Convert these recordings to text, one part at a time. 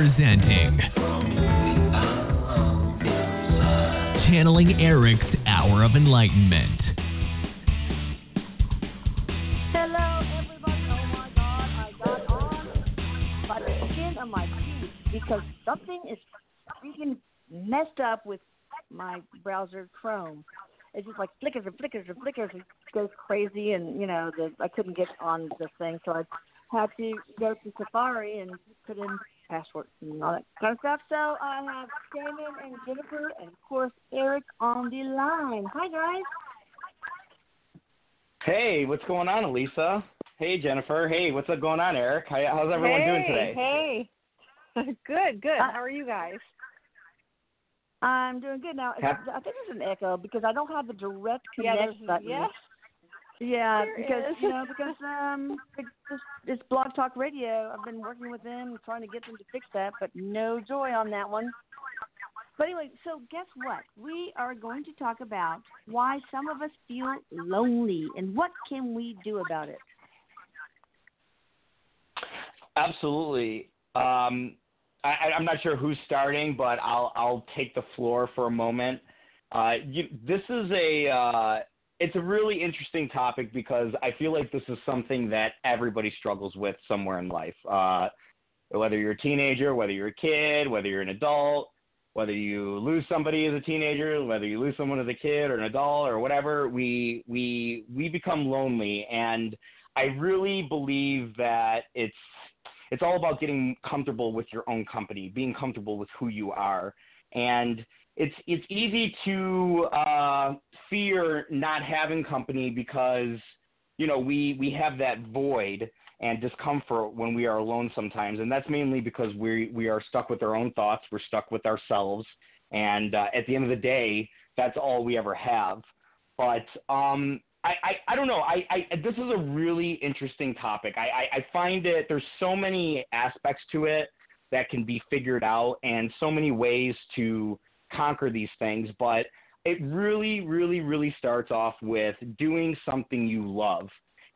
presenting Channeling Erik's Hour of Enlightenment. Hello, everybody. Oh my God, I got on by the skin of my teeth because something is freaking messed up with my browser Chrome. It's just like flickers and flickers and flickers. It goes crazy, and you know, the, I couldn't get on the thing, so I had to go to Safari and put in passwords and all that kind of stuff. So I have Damon and Jennifer, and of course Erik on the line. Hi guys. Hey, what's going on, Elisa? Hey, Jennifer. Hey, what's up going on, Erik? How, how's everyone hey, doing today? Hey, good, good. Uh, How are you guys? I'm doing good now. Hap- I think there's an echo because I don't have the direct connection Yeah, connect there's- button. yeah. Yeah, There because is. you know, because um, it- this this Blog Talk Radio, I've been working with them, trying to get them to fix that, but no joy on that one. But anyway, so guess what? We are going to talk about why some of us feel lonely and what can we do about it. Absolutely. Um, I, I- I'm not sure who's starting, but I'll I'll take the floor for a moment. Uh, you, this is a uh, it's a really interesting topic because I feel like this is something that everybody struggles with somewhere in life. Uh, whether you're a teenager, whether you're a kid, whether you're an adult, whether you lose somebody as a teenager, whether you lose someone as a kid or an adult or whatever, we we we become lonely and I really believe that it's it's all about getting comfortable with your own company, being comfortable with who you are. And it's it's easy to uh, fear not having company because you know we we have that void and discomfort when we are alone sometimes, and that's mainly because we we are stuck with our own thoughts, we're stuck with ourselves, and uh, at the end of the day, that's all we ever have. But um, I, I, I don't know. I, I this is a really interesting topic. I, I, I find it there's so many aspects to it that can be figured out and so many ways to conquer these things, but it really, really, really starts off with doing something you love.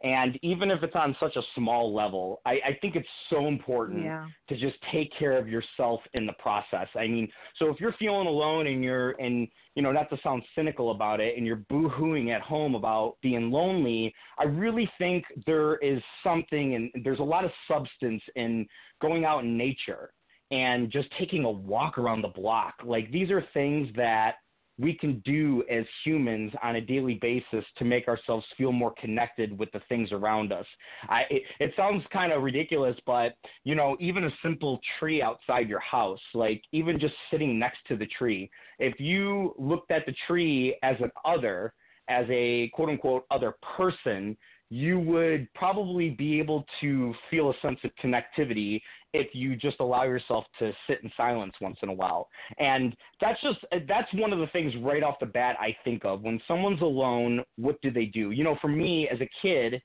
And even if it's on such a small level, I, I think it's so important Yeah. to just take care of yourself in the process. I mean, so if you're feeling alone and you're and you know, not to sound cynical about it, and you're boo-hooing at home about being lonely, I really think there is something and there's a lot of substance in going out in nature and just taking a walk around the block. Like these are things that we can do as humans on a daily basis to make ourselves feel more connected with the things around us. I, it, it sounds kind of ridiculous, but you know, even a simple tree outside your house, like even just sitting next to the tree, if you looked at the tree as an other, as a quote unquote other person, you would probably be able to feel a sense of connectivity if you just allow yourself to sit in silence once in a while. And that's just that's one of the things right off the bat I think of when someone's alone. What do they do? You know, for me as a kid,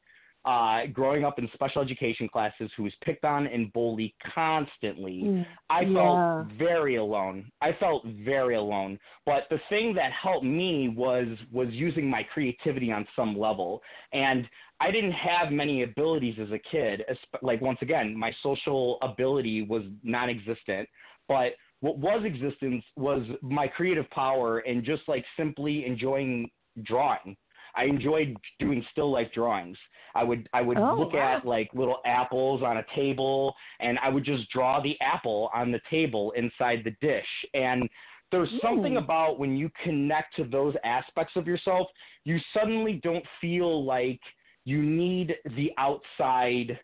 uh, growing up in special education classes, who was picked on and bullied constantly, I Yeah. felt very alone. I felt very alone. But the thing that helped me was was using my creativity on some level. And I didn't have many abilities as a kid. Like once again, my social ability was non-existent. But what was existence was my creative power and just like simply enjoying drawing. I enjoyed doing still life drawings. I would I would Oh, look wow. at like little apples on a table and I would just draw the apple on the table inside the dish. And there's something about when you connect to those aspects of yourself, you suddenly don't feel like you need the outside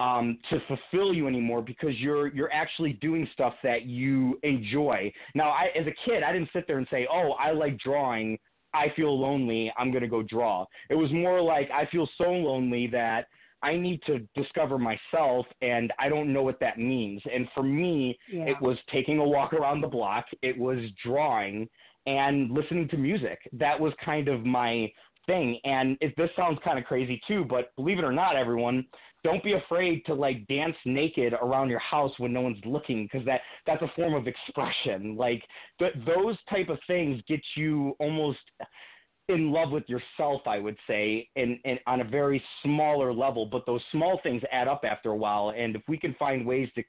um, to fulfill you anymore because you're you're actually doing stuff that you enjoy. Now, I as a kid, I didn't sit there and say, "Oh, I like drawing. I feel lonely. I'm going to go draw." It was more like I feel so lonely that I need to discover myself, and I don't know what that means. And for me, Yeah. it was taking a walk around the block. It was drawing and listening to music. That was kind of my thing. And if this sounds kind of crazy too, but believe it or not, everyone, don't be afraid to like dance naked around your house when no one's looking because that that's a form of expression. Like th- those type of things get you almost in love with yourself, I would say, and, and on a very smaller level. But those small things add up after a while. And if we can find ways to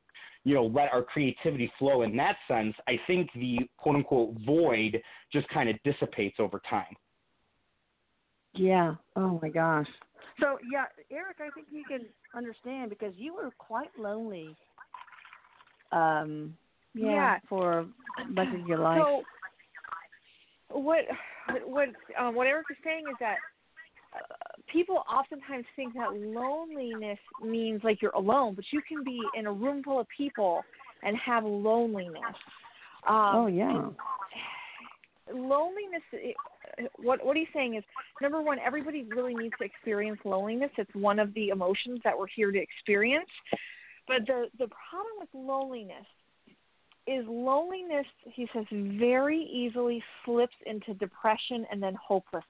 you know, let our creativity flow in that sense, I think the quote unquote void just kind of dissipates over time. Yeah. Oh my gosh. So yeah, Erik, I think you can understand because you were quite lonely. Um. Yeah. Yeah. For much of your life. So what what um, what Erik is saying is that uh, people oftentimes think that loneliness means like you're alone, but you can be in a room full of people and have loneliness. Um, oh yeah. Loneliness what what he's saying is number one everybody really needs to experience loneliness. It's one of the emotions that we're here to experience. But the the problem with loneliness is loneliness he says very easily slips into depression and then hopelessness.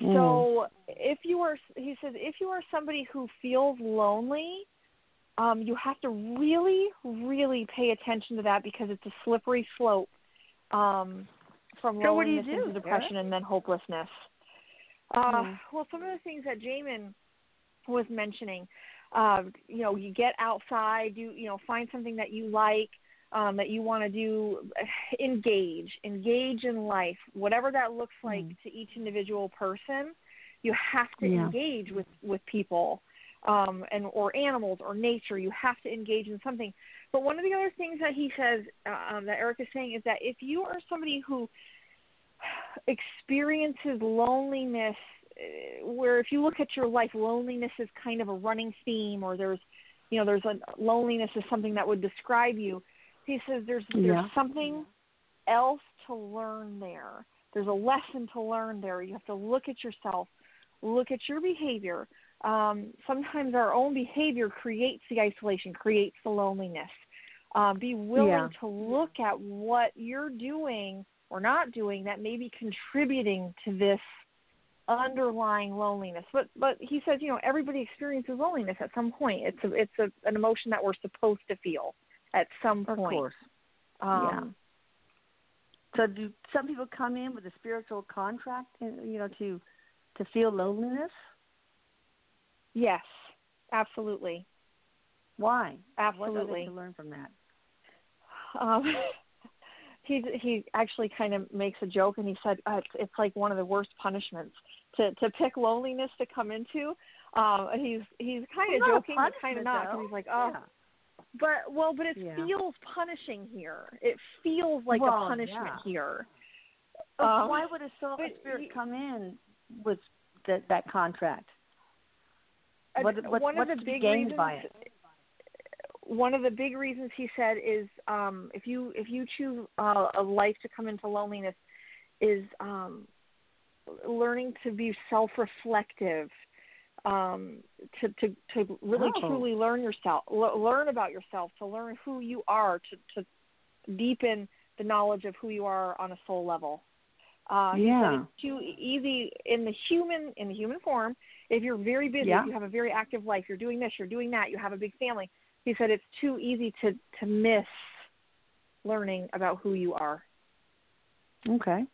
So if you are he says if you are somebody who feels lonely um you have to really really pay attention to that because it's a slippery slope um, from So what do you loneliness do, into depression and then hopelessness. Uh, Hmm. Well, some of the things that Jamin was mentioning, uh, you know, you get outside, you you know, find something that you like, um, that you want to do, engage, engage in life, whatever that looks like Mm. to each individual person. You have to Yeah. engage with with people, um, and or animals or nature. You have to engage in something. But one of the other things that he says uh, um, that Erik is saying is that if you are somebody who experiences loneliness, uh, where if you look at your life, loneliness is kind of a running theme, or there's, you know, there's a loneliness is something that would describe you. He says there's there's Yeah. something else to learn there. There's a lesson to learn there. You have to look at yourself, look at your behavior. Um, sometimes our own behavior creates the isolation, creates the loneliness. Uh, be willing Yeah. to look at what you're doing or not doing that may be contributing to this underlying loneliness. But but he says, you know, everybody experiences loneliness at some point. It's a it's a, an emotion that we're supposed to feel at some Of point. Of course. Um, So do some people come in with a spiritual contract, uh, you know, to to feel loneliness? Yes, absolutely. Why? Absolutely. to learn from that? um, he he actually kind of makes a joke and he said uh, it's it's like one of the worst punishments to to pick loneliness to come into. Um, he's he's kind of Well, not a joking but kind of not though. he's like oh Yeah. but well but it Yeah. feels punishing here. It feels like Well, a punishment yeah. here. Um, why would a soul spirit come in with that that contract? What, what, one what's of the big gained reasons, by it? One of the big reasons he said is um, if you if you choose uh, a life to come into loneliness, is um, learning to be self-reflective, um, to to to really Oh. truly learn yourself, l- learn about yourself, to learn who you are, to to deepen the knowledge of who you are on a soul level. Uh, Yeah. it's too easy in the human in the human form. If you're very busy, Yeah. if you have a very active life, you're doing this, you're doing that, you have a big family. He said it's too easy to to miss learning about who you are Okay.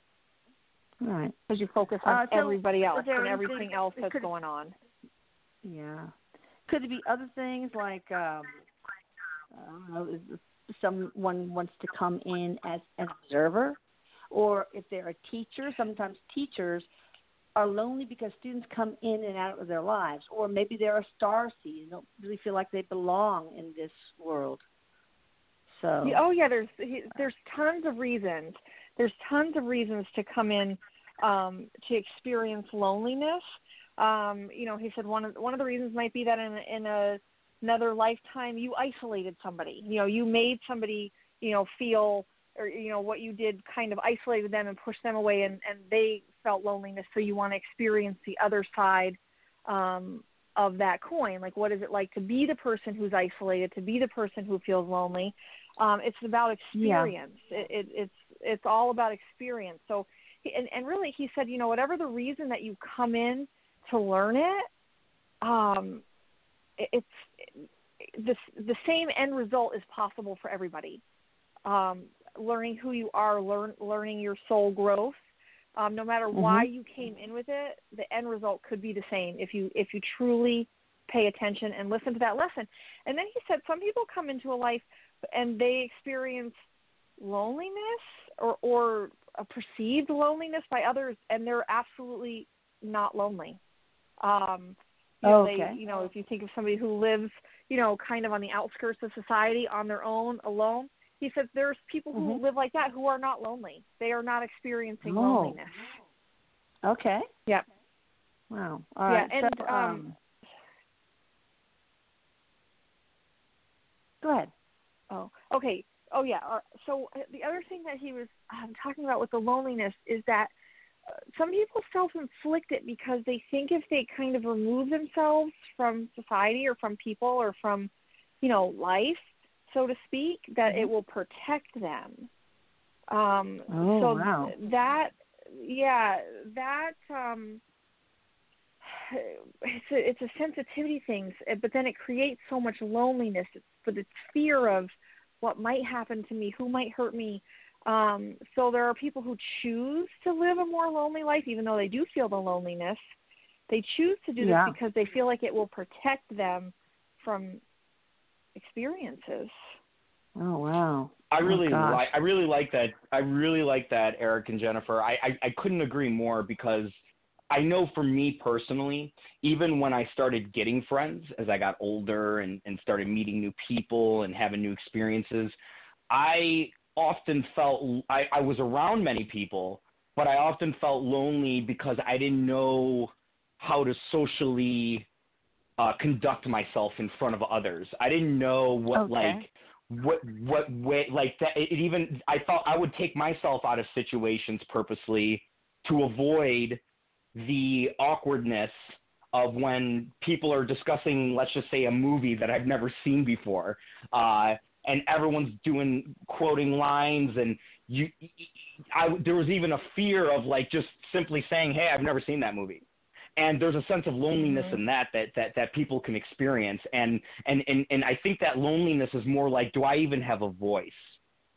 All right. because you focus on Uh, so everybody else and anything- everything else that's could- going on. Yeah. Could it be other things like um I don't know, someone wants to come in as an observer, or if they're a teacher, sometimes teachers are lonely because students come in and out of their lives, or maybe they're a star seed and don't really feel like they belong in this world. So Oh yeah, there's there's tons of reasons. There's tons of reasons to come in um, to experience loneliness. Um, you know, he said one of one of the reasons might be that in in a, another lifetime you isolated somebody. You know, you made somebody you know feel or you know what you did kind of isolated them and pushed them away, and and they felt loneliness. So you want to experience the other side um, of that coin. Like, what is it like to be the person who's isolated, to be the person who feels lonely? Um, it's about Yeah. experience. It, it, it's it's all about experience. So, and and really, he said, you know, whatever the reason that you come in to learn it, um, it, it's the the same end result is possible for everybody. Um, learning who you are, learn learning your soul growth. Um, no matter why Mhm. you came in with it, the end result could be the same if you if you truly pay attention and listen to that lesson. And then he said some people come into a life and they experience loneliness or or a perceived loneliness by others and they're absolutely not lonely. Um you know, okay. they, you know, if you think of somebody who lives, you know, kind of on the outskirts of society on their own, alone, he said there's people who Mhm. live like that who are not lonely. They are not experiencing Oh. loneliness. Okay. Yep. Wow. All Yeah, right. and, so, um, go ahead. Oh, okay. Oh, yeah. Uh, so uh, the other thing that he was um, talking about with the loneliness is that uh, some people self-inflict it because they think if they kind of remove themselves from society or from people or from, you know, life, so to speak, that it will protect them. Um, Oh, so wow. that, yeah, that. Um, it's a it's a sensitivity thing, but then it creates so much loneliness. It's for the fear of what might happen to me, who might hurt me. Um, so there are people who choose to live a more lonely life, even though they do feel the loneliness. They choose to do Yeah. this because they feel like it will protect them from experiences. Oh wow. I Oh, really gosh. like I really like that I really like that Erik and Jennifer. I, I I couldn't agree more because I know for me personally, even when I started getting friends as I got older and, and started meeting new people and having new experiences, I often felt I, I was around many people, but I often felt lonely because I didn't know how to socially uh, conduct myself in front of others. I didn't know what Okay. like what what way like that it, it even I thought I would take myself out of situations purposely to avoid the awkwardness of when people are discussing let's just say a movie that I've never seen before uh and everyone's doing quoting lines and you I there was even a fear of like just simply saying hey I've never seen that movie and there's a sense of loneliness Mhm. in that that that that people can experience and and and and I think that loneliness is more like do I even have a voice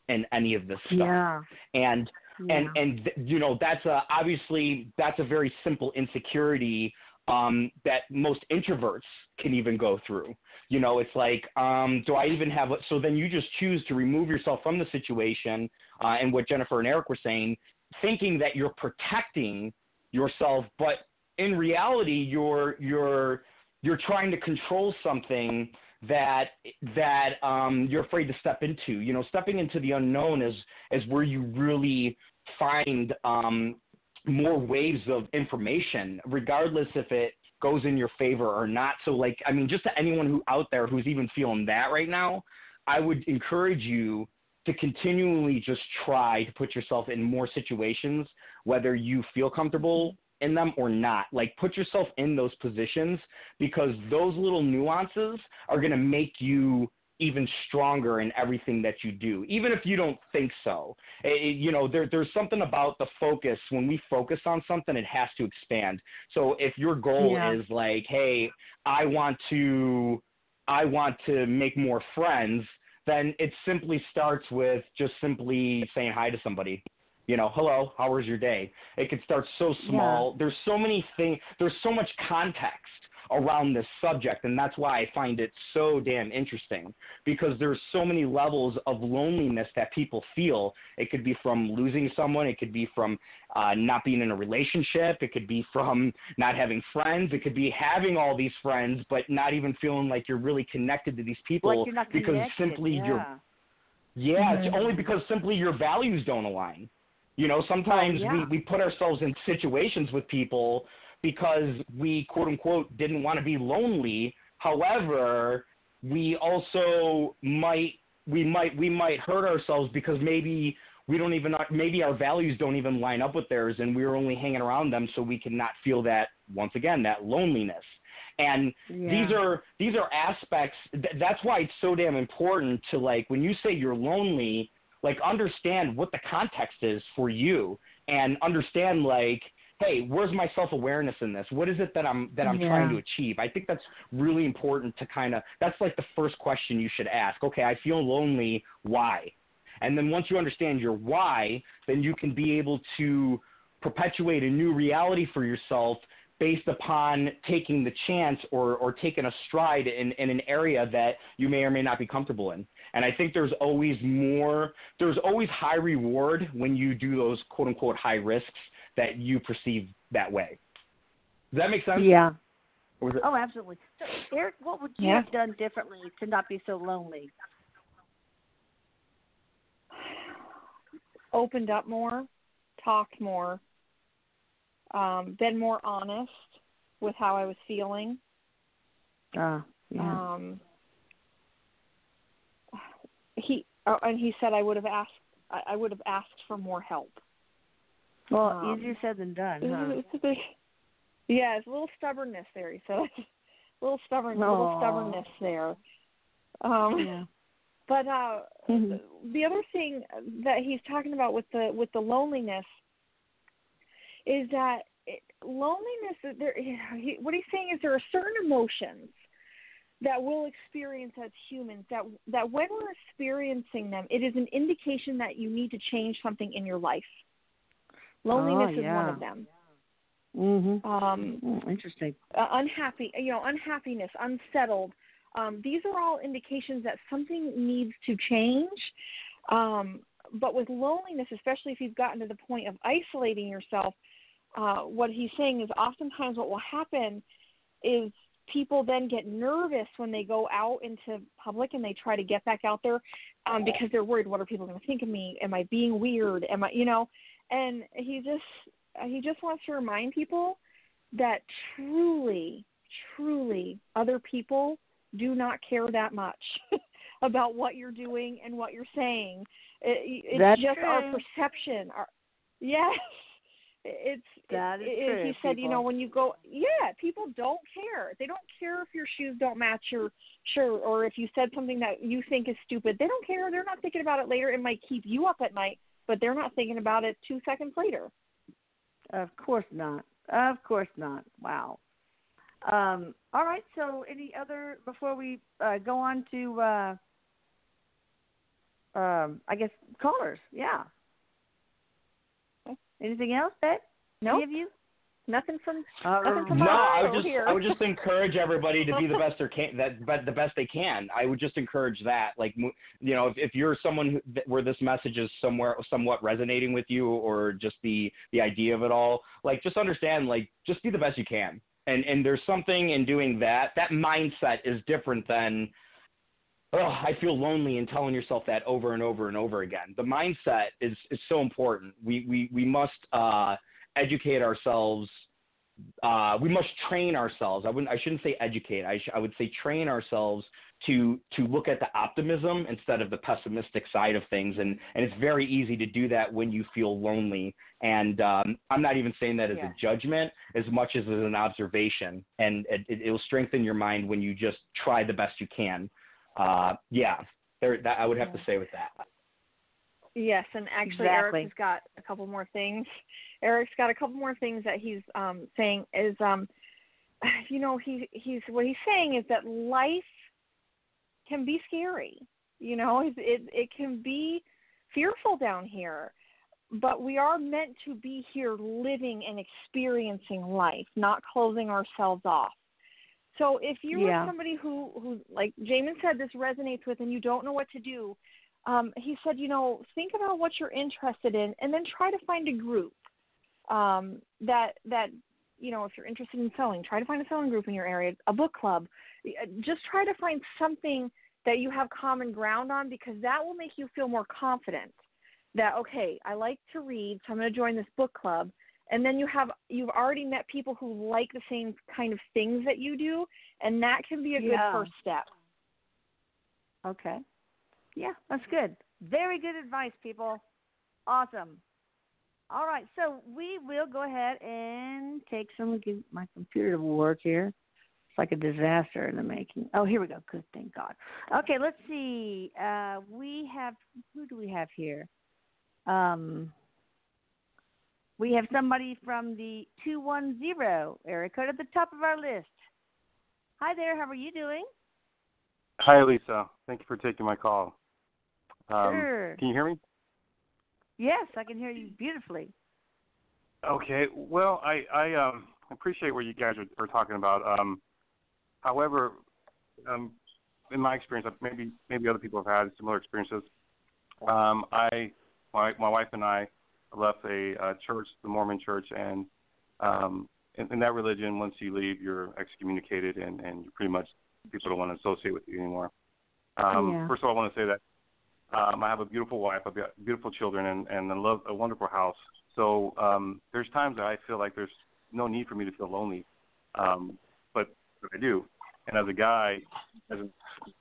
in any of this stuff Yeah. and yeah. and and you know that's a obviously that's a very simple insecurity um that most introverts can even go through you know it's like um do i even have a, so then you just choose to remove yourself from the situation uh and what jennifer and erik were saying thinking that you're protecting yourself but in reality you're you're you're trying to control something that that um you're afraid to step into. You know stepping into the unknown is is where you really find um more waves of information regardless if it goes in your favor or not. So like i mean just to anyone who out there who's even feeling that right now i would encourage you to continually just try to put yourself in more situations whether you feel comfortable in them or not. Like put yourself in those positions because those little nuances are going to make you even stronger in everything that you do even if you don't think so. It, it- you know there there's something about the focus. When we focus on something it has to expand. So if your goal Yeah. is like hey i want to i want to make more friends then it simply starts with just simply saying hi to somebody you know hello how was your day it can start so small there's so many things there's so much context around this subject and that's why i find it so damn interesting because there's so many levels of loneliness that people feel it could be from losing someone it could be from uh, not being in a relationship it could be from not having friends it could be having all these friends but not even feeling like you're really connected to these people like because simply yeah. you're yeah, it's Mhm. only because simply your values don't align. You know, sometimes yeah. we, we put ourselves in situations with people because we quote unquote didn't want to be lonely. However, we also might we might we might hurt ourselves because maybe we don't even maybe our values don't even line up with theirs and we're only hanging around them so we can not feel that once again that loneliness. And Yeah. these are these are aspects th- that's why it's so damn important to like when you say you're lonely like understand what the context is for you and understand like hey where's my self-awareness in this? What is it that i'm that i'm trying to achieve? I think that's really important to kind of that's like the first question you should ask. Okay i feel lonely why? And then once you understand your why then you can be able to perpetuate a new reality for yourself based upon taking the chance or, or taking a stride in, in an area that you may or may not be comfortable in. And I think there's always more, there's always high reward when you do those quote unquote high risks that you perceive that way. Does that make sense? Yeah. Was it- Oh, absolutely. So, Erik, what would you Yeah. have done differently to not be so lonely? Opened up more, talked more, um, been more honest with how I was feeling. Uh, yeah. Um, he uh, and he said I would have asked I, I would have asked for more help. well, um, easier said than done, huh? It's a big, yeah, it's a little stubbornness there. He said, a little stubborn, a little stubbornness there. Um, Yeah. But uh, Mhm. the other thing that he's talking about with the with the loneliness is that it, loneliness. There, he, what he's saying is there are certain emotions that we'll experience as humans that that when we're experiencing them, it is an indication that you need to change something in your life. Loneliness is one of them. Mhm. Um, Mm, interesting. uh, unhappy, you know, unhappiness, unsettled. Um, these are all indications that something needs to change. Um, but with loneliness, especially if you've gotten to the point of isolating yourself, uh, what he's saying is oftentimes what will happen is people then get nervous when they go out into public and they try to get back out there um, because they're worried what are people going to think of me? Am i being weird? Am i you know? And he just he just wants to remind people that truly truly other people do not care that much about what you're doing and what you're saying. It, it's That's just our perception our yes it's That is it, true, he said you know when you go yeah people don't care they don't care if your shoes don't match your shirt or if you said something that you think is stupid they don't care they're not thinking about it later it might keep you up at night but they're not thinking about it two seconds later Of course not. Of course not. Wow. Um, all right. So, any other before we uh, go on to, uh, um, I guess callers? Yeah. Anything else, that no Any of you? nothing from All Nothing right. from No, I would just here. I would just encourage everybody to be the best they can that but the best they can. I would just encourage that. Like you know, if if you're someone who, that, where this message is somewhere somewhat resonating with you or just the the idea of it all, like just understand like just be the best you can. And and there's something in doing that. That mindset is different than oh, I feel lonely and telling yourself that over and over and over again. The mindset is is so important. We we we must uh educate ourselves uh, we must train ourselves. I wouldn't. I shouldn't say educate. I, sh- I would say train ourselves to to look at the optimism instead of the pessimistic side of things. And and it's very easy to do that when you feel lonely. And um, I'm not even saying that as Yeah. a judgment as much as as an observation. And it, it, it'll strengthen your mind when you just try the best you can. Uh, yeah, there. That I would have to say with that. Yes, and actually Exactly. Erik's got a couple more things. Erik's got a couple more things that he's um saying is um you know, he he's what he's saying is that life can be scary. You know, it it, it can be fearful down here. But we are meant to be here living and experiencing life, not closing ourselves off. So if you Yeah. are somebody who who like Jamin said this resonates with and you don't know what to do, um, he said, you know, think about what you're interested in, and then try to find a group um, that that you know, if you're interested in sewing, try to find a sewing group in your area, a book club. Uh, Just try to find something that you have common ground on because that will make you feel more confident. That okay, I like to read, so I'm going to join this book club. And then you have you've already met people who like the same kind of things that you do, and that can be a good Yeah. first step. Okay. Yeah, that's good. Very good advice, people. Awesome. All right, so we will go ahead and take some. Give my computer to work here. It's like a disaster in the making. Oh, here we go. Good, thank God. Okay, let's see. Uh, we have who do we have here? Um, we have somebody from the two one zero area code at the top of our list. Hi there. How are you doing? Hi, Lisa. Thank you for taking my call. Um, sure. Can you hear me? Yes, I can hear you beautifully. Okay. Well, I I um appreciate what you guys are, are talking about. Um, however, um, in my experience, maybe maybe other people have had similar experiences. Um, I, my, my wife and I left a, a church, the Mormon Church, and um, in, in that religion, once you leave, you're excommunicated, and and you pretty much people don't want to associate with you anymore. Um, Yeah. First of all, I want to say that um, I have a beautiful wife, I've got beautiful children, and and I love a wonderful house. So um, there's times that I feel like there's no need for me to feel lonely, um, but, but I do. And as a guy, as a,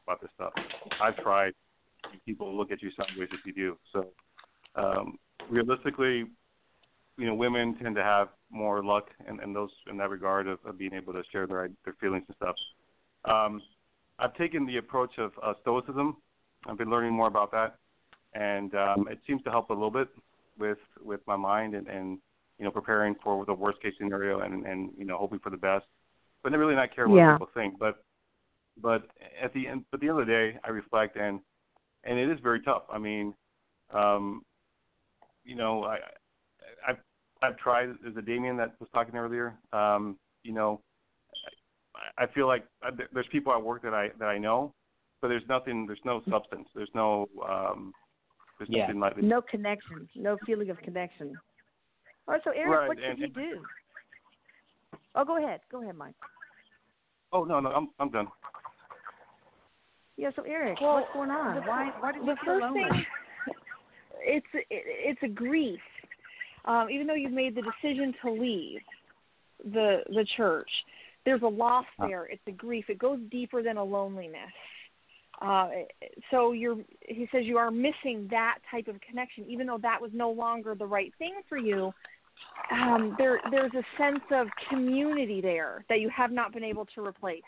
about this stuff, I've tried. People look at you sideways if you do. So um, realistically, you know, women tend to have more luck in, in those in that regard of, of being able to share their their feelings and stuff. Um, I've taken the approach of uh, stoicism. I've been learning more about that, and um, it seems to help a little bit with with my mind and, and you know preparing for the worst case scenario and and you know hoping for the best, but not really not care what Yeah. people think. But but at the end, at the end of the day, I reflect and and it is very tough. I mean, um, you know, I I've I've tried as a Damien that was talking earlier. Um, you know, I, I feel like I, there's people at work that I that I know, but there's nothing. There's no substance. There's no. Um, there's Yeah. nothing like No connection, no feeling of connection. All right, so Erik, Right, what should and- he do? Oh, go ahead. Go ahead, Mike. Oh no no I'm I'm done. Yeah, so Erik, Well, what's going on? the Why why did you feel lonely? thing it's it, it's a grief um even though you've made the decision to leave the the church there's a loss there. It's a grief. It goes deeper than a loneliness. Uh so you're he says you are missing that type of connection. Even though that was no longer the right thing for you um there there's a sense of community there that you have not been able to replace.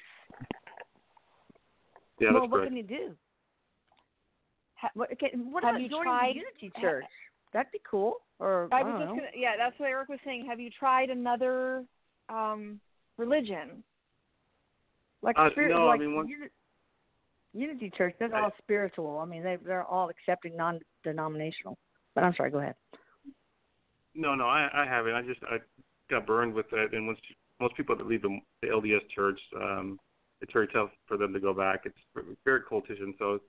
Yeah, well, what correct. can you do? Ha, what, okay, what Have about you joining tried- the Unity Church? That'd be cool. Or I I was don't just know. gonna, yeah, that's what Erik was saying. Have you tried another um religion? like Uh, spirit, no, I like mean, one- Uni- Unity Church. They're I- all spiritual. I mean, they they're all accepting non-denominational. But I'm sorry. Go ahead. No, no, I, I haven't. I just I got burned with that, and once most people that leave the, the LDS church, um, it's very tough for them to go back. It's very cultician, so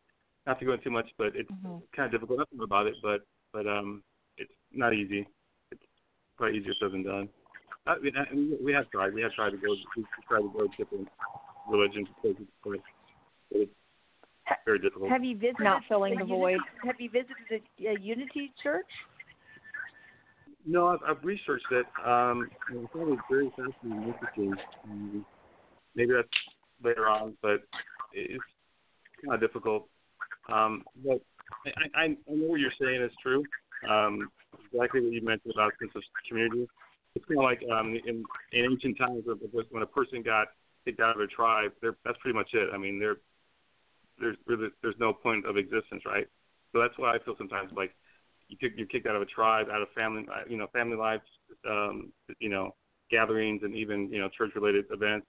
not to go into too much, but it's Mhm. kind of difficult. Nothing about it, but but um, it's not easy. It's probably easier said than done. I mean, I, we- we have tried. We have tried to go. We tried to go to different religions, places, but it's very difficult. Have you visited Not filling a the Unity- void. Have you visited a, a Unity Church? No, I've, I've researched it. Um, and I thought it was very fascinating and interesting. Um, maybe that's later on, but it's kind of difficult. Um, but I, I, I know what you're saying is true. Um, exactly what you mentioned about sense of community. It's kind of like um, in, in ancient times when a person got kicked out of a tribe, they're, that's pretty much it. I mean, they're, there's really there's no point of existence, right? So that's why I feel sometimes like you kick, you're kicked out of a tribe, out of family, uh, you know, family life, um, you know, gatherings, and even you know, church-related events.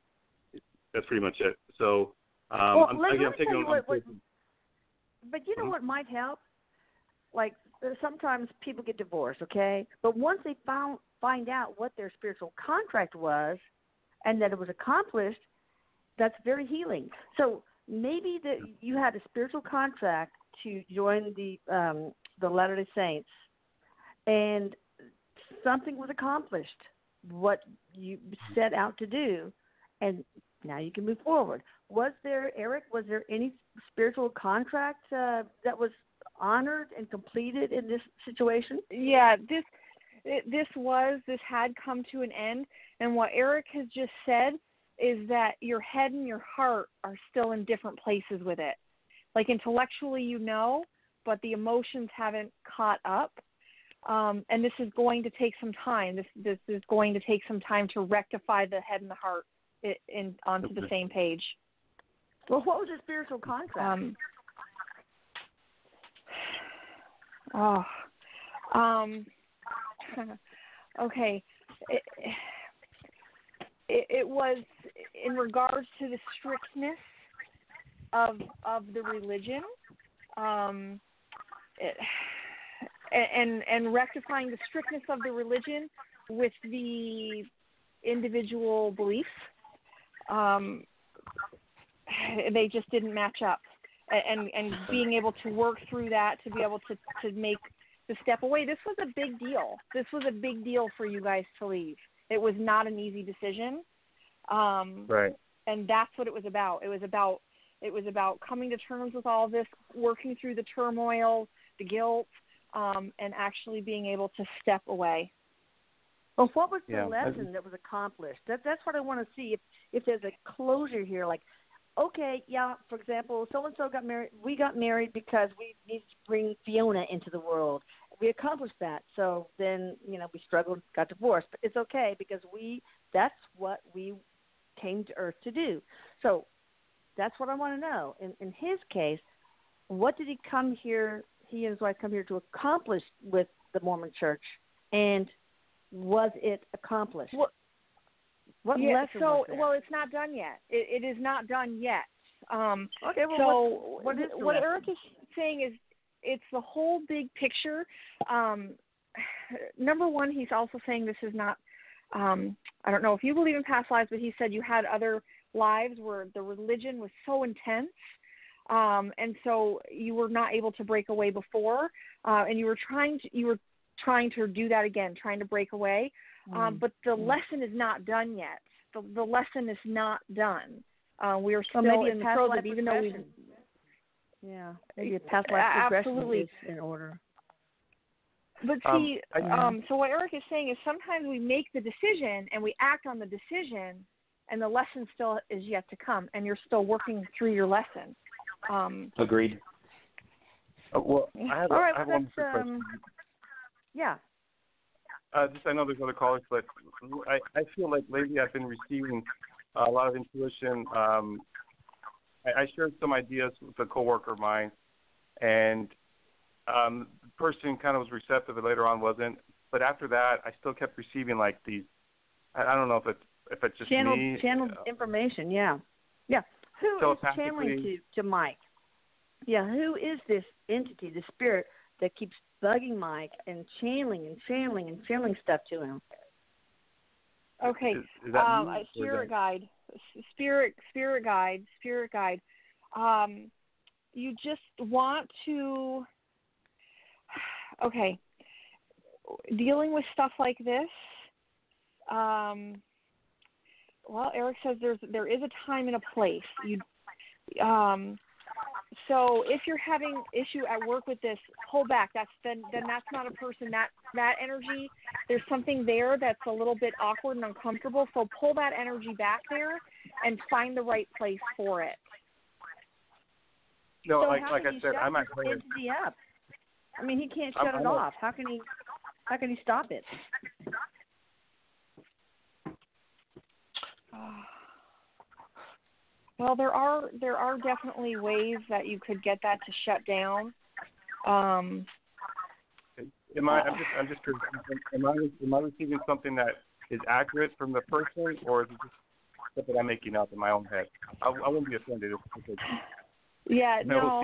That's pretty much it. So, um, Well, I'm, let- again, let I'm taking tell you on. what- what- But you know Mhm. what might help? Like uh, sometimes people get divorced, okay? But once they found find out what their spiritual contract was and that it was accomplished, that's very healing. So maybe that you had a spiritual contract to join the um the Latter day Saints and something was accomplished, what you set out to do and now you can move forward. Was there, Erik, was there any spiritual contract uh, that was honored and completed in this situation? Yeah, this it, this was this had come to an end, and what Erik has just said is that your head and your heart are still in different places with it. Like intellectually, you know, but the emotions haven't caught up. Um, and this is going to take some time. This this is going to take some time to rectify the head and the heart in, in onto the same page. Well, what was the spiritual contract? Um, oh, um, okay. It, it, it was in regards to the strictness of of the religion, um, it, and and rectifying the strictness of the religion with the individual beliefs. Um, they just didn't match up, and and being able to work through that to be able to to make the step away. This was a big deal. This was a big deal for you guys to leave. It was not an easy decision. Um, Right. and that's what it was about. It was about it was about coming to terms with all this, working through the turmoil, the guilt, um, and actually being able to step away. Well, what was the Yeah. lesson that was accomplished? That that's what I want to see. If if there's a closure here, like, okay, yeah, for example, so and so got married. We got married because we needed to bring Fiona into the world. We accomplished that. So then, you know, we struggled, got divorced, but it's okay because we that's what we came to Earth to do. So that's what I want to know. In in his case, what did he come here? He and his wife come here to accomplish with the Mormon Church, and was it accomplished? Well, what yeah, lesson so well, it's not done yet. It, it is not done yet. Um, okay, well, so what, what is what? Erik is saying is it's the whole big picture. Um, number one, he's also saying this is not. Um, I don't know if you believe in past lives, but he said you had other lives where the religion was so intense, um, and so you were not able to break away before, uh, and you were trying to you were trying to do that again, trying to break away. Um, Mm. but the Mm. lesson is not done yet. The, the lesson is not done. Uh, we are Well, still maybe in the past throes life of even though we. Yeah, maybe a past life A- regression absolutely. is in order. But Um, see, I- um, so what Erik is saying is sometimes we make the decision and we act on the decision, and the lesson still is yet to come, and you're still working through your lesson. Um, Agreed. Uh, well, I have, All right, I have one that's, question. um, Yeah. Uh, just I know there's other callers, but I, I feel like lately I've been receiving a lot of intuition. Um, I, I shared some ideas with a coworker of mine, and um, the person kind of was receptive, and later on wasn't. But after that, I still kept receiving like these. I, I don't know if it's if it's just channeled me. channeled uh, information. Yeah, yeah. Who is channeling to to Mike? Yeah, who is this entity, the spirit that keeps bugging Mike and channeling and channeling and channeling stuff to him? okay, Is, is that um, a spirit that- guide, spirit, spirit guide, spirit guide. Um, you just want to, okay, dealing with stuff like this. Um, well, Erik says there's there is a time and a place. You, um, so if you're having issue at work with this, pull back. That's then then that's not a person. That that energy, there's something there that's a little bit awkward and uncomfortable. So pull that energy back there and find the right place for it. No, so like like I said, I'm at this higher. up? I mean, he can't I'm- shut it I'm off. How can he? How can he stop it? Ah. Well, there are there are definitely ways that you could get that to shut down. Um, Am I? I'm just. I'm just. Am I? Am I receiving something that is accurate from the person, or is it just stuff that I'm making up in my own head? I, I wouldn't be offended if if it's yeah, no. no,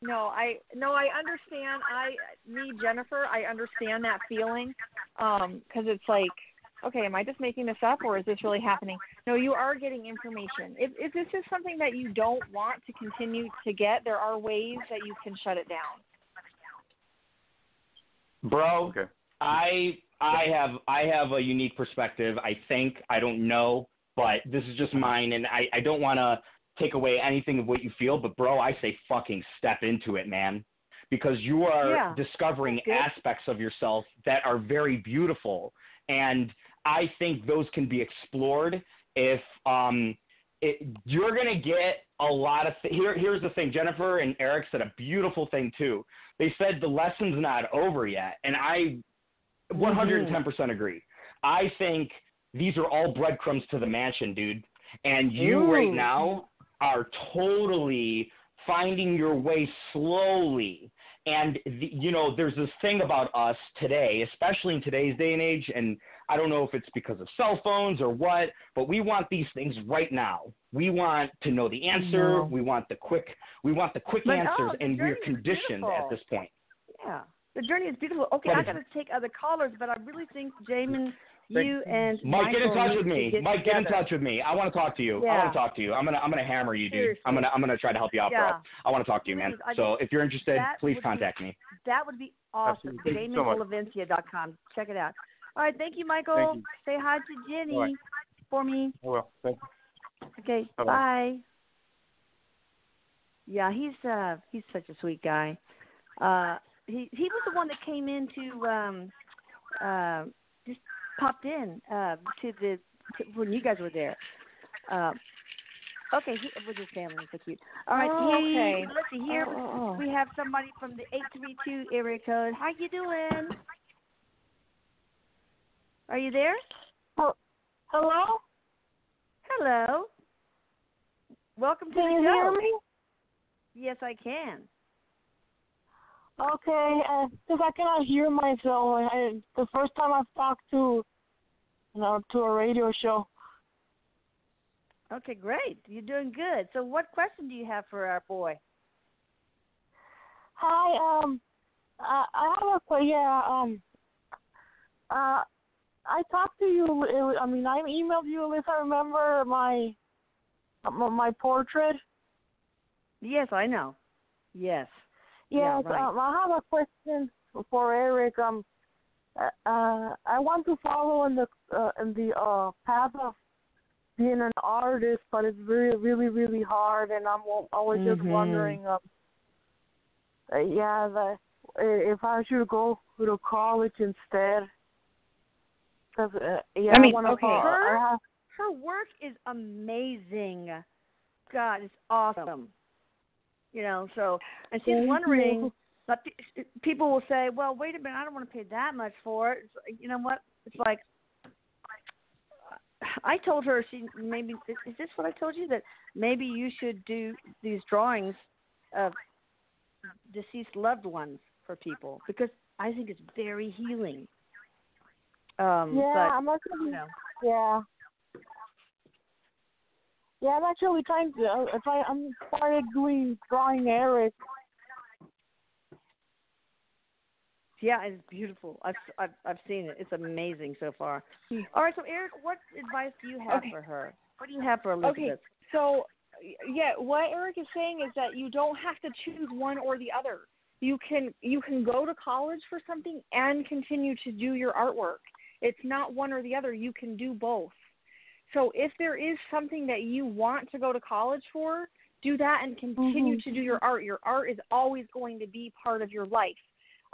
no, I no, I understand. I me Jennifer, I understand that feeling um, because it's like, okay, am I just making this up, or is this really happening? No, you are getting information. If if this is something that you don't want to continue to get, there are ways that you can shut it down. Bro, Okay. I I have I have a unique perspective. I think I don't know, but this is just mine, and I I don't want to take away anything of what you feel. But bro, I say fucking step into it, man, because you are Yeah. discovering aspects of yourself that are very beautiful, and I think those can be explored if um it, you're gonna get a lot of th- here. Here's the thing, Jennifer and Erik said a beautiful thing too. They said the lesson's not over yet, and I 110% agree. I think these are all breadcrumbs to the mansion, dude. And you Ooh. right now are totally finding your way slowly. And the, you know, there's this thing about us today, especially in today's day and age, and I don't know if it's because of cell phones or what, but we want these things right now. We want to know the answer. No. We want the quick. We want the quick But, answers, oh, the and we're conditioned at this point. Yeah, the journey is beautiful. Okay, What I got to take other callers, but I really think Jamin, you and Mike, get in touch with me. get Mike, get in touch with me. I want to talk to you. I want to talk to you. I'm gonna I'm gonna hammer you, dude. Seriously. I'm gonna I'm gonna try to help you out, Yeah. bro. I want to talk to you, man. Please, I So if you're interested, please would be- contact me. That would be awesome. Absolutely. So Check it out. All right, thank you, Michael. Thank you. Say hi to Jenny All right. for me. Oh, well, thank you. Okay, Bye-bye. bye. Yeah, he's uh he's such a sweet guy. Uh he he was the one that came into um uh just popped in uh to the to, when you guys were there. Um okay, he, with his family, so cute. All right, Oh, he, okay. let's see here. Oh, oh, oh. We have somebody from the eight three two area code. How you doing? Are you there? Hello? Hello. Welcome to Can the you hear me? Yes, I can. Okay, because I cannot hear myself. I, the first time I've talked to, you know, to a radio show. Okay, great. You're doing good. So, what question do you have for our boy? Hi, um, I, I have a question. Yeah, um, uh, I talked to you. I mean, I emailed you if I remember my my my portrait. Yes, I know. Yes. Yeah, right. um, I have a question for Erik. Um, uh, uh, I want to follow in the uh, in the uh, path of being an artist, but it's really, really, really hard, and I'm I was just wondering, um, uh, yeah, the, if I should go to college instead. Cause uh, yeah, I mean, wanna okay. fo- Her? I have, Her work is amazing. God, it's awesome. You know, so and she's Thank wondering. But pe- people will say, "Well, wait a minute, I don't want to pay that much for it." It's you know what? It's like I told her she maybe is is this what I told you that maybe you should do these drawings of deceased loved ones for people because I think it's very healing. Um, yeah, but I'm actually, you know, yeah. Yeah, I'm actually trying to. Uh, try, I'm started doing drawing Erik. Yeah, it's beautiful. I've I've I've seen it. It's amazing so far. All right, so Erik, what advice do you have Okay. for her? What do you have for Elizabeth? Okay, so yeah, what Erik is saying is that you don't have to choose one or the other. You can you can go to college for something and continue to do your artwork. It's not one or the other. You can do both. So if there is something that you want to go to college for, do that and continue Mhm. to do your art. Your art is always going to be part of your life.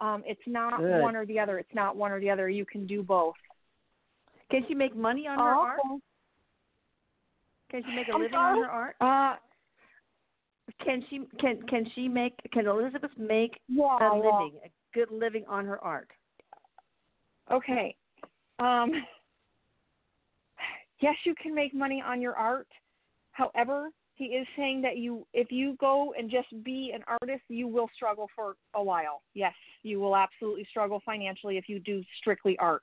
Um, it's not Good. one or the other. It's not one or the other. You can do both. Can she make money on her art? Can she make a I'm living sorry? on her art? Uh, Can she can can she make can Elizabeth make Yeah, a yeah. living, a good living on her art? Okay. Um, yes, you can make money on your art. However, he is saying that you, if you go and just be an artist, you will struggle for a while. Yes, you will absolutely struggle financially if you do strictly art.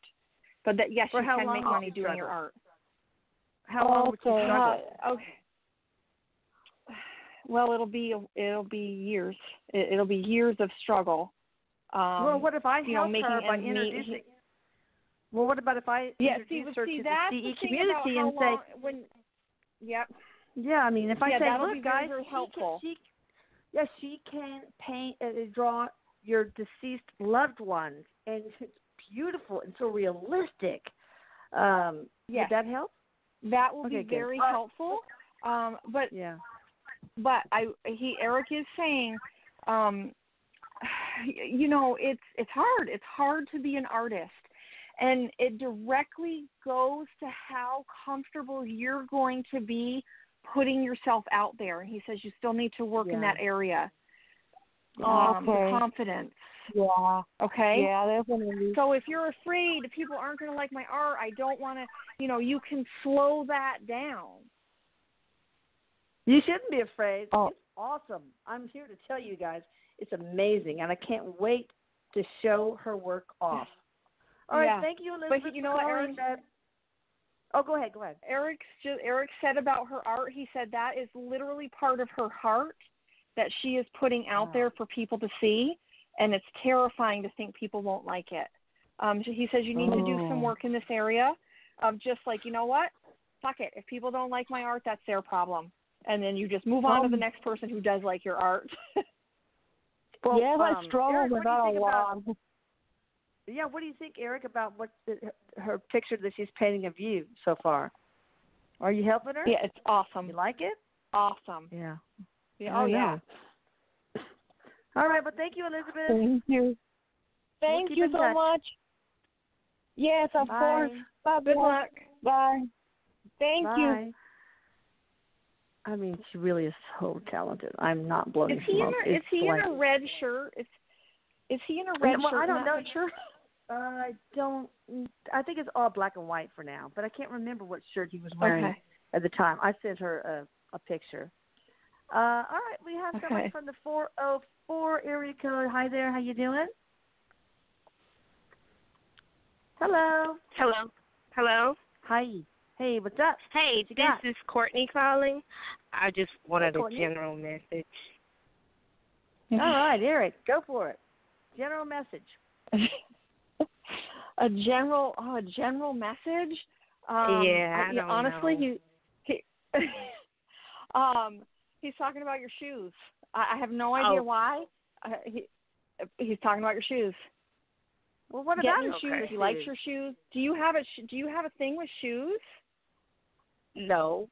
But that yes, For you how can make money you doing your art. How long would you Okay. struggle? Uh, okay. Well, it'll be it'll be years. It, it'll be years of struggle. Um, well, what if I you know, help making her by ends meet. introducing? Well, what about if I yeah, introduce but her see, to the the CE community how and say, when. Yep. Yeah, I mean, if I Yeah, say, that'll look, be very, guys, very she helpful. Can, she, yes, she can paint, uh, draw your deceased loved ones, and it's beautiful and so realistic. Um, Yes. Would that help? That will Okay, be good. very Uh, helpful. Um, but Yeah. but I he Erik is saying, um, you know, it's it's hard. It's hard to be an artist, and it directly goes to how comfortable you're going to be putting yourself out there. And he says you still need to work in that area. Um, okay. confidence. Yeah. Okay. Yeah, definitely. So if you're afraid people aren't going to like my art, I don't want to, you know, you can slow that down. You shouldn't be afraid. Oh. It's awesome. I'm here to tell you guys it's amazing, and I can't wait to show her work off. All right, Yeah. thank you, Elizabeth. you know what. Erin? Oh, go ahead. Go ahead. Erik's just, Erik said about her art. He said that is literally part of her heart that she is putting out Wow. there for people to see, and it's terrifying to think people won't like it. Um, so he says you need to do some Oh. work in this area. of just like you know what, fuck it. If people don't like my art, that's their problem, and then you just move on to the Um, next person who does like your art. Well, yes, um, I struggle Erik, with what do you that a think about- lot. Yeah, what do you think, Erik, about what the, her picture that she's painting of you so far? Are you helping her? yeah, it's awesome. You like it? Awesome. Yeah. Yeah, oh yeah. All right. Well, thank you, Elizabeth. Thank you. Thank keep you so touch. much. Yes, of Bye. course. Bye. Good luck. Bye. Thank you. Bye. I mean, she really is so talented. I'm not blowing Is he in a is he in a red shirt? Is is he in a red well, shirt? I don't know. that picture? I don't. I think it's all black and white for now, but I can't remember what shirt he was wearing Okay. at the time. I sent her a, a picture. Uh, all right, we have someone from the 404 area code. Hi there, how you doing? Hello. Hello. Hello. Hi. Hey, what's up? Hey, you this got? is Courtney calling. I just wanted a general message. All right, Erik, go for it. General message. a general oh, a general message. Um, Yeah, I yeah, don't honestly, know. he he um he's talking about your shoes. I, I have no idea Oh. why. Uh, he he's talking about your shoes. Well, what about your her shoes. He likes your shoes. Do you have a sh- Do you have a thing with shoes? No.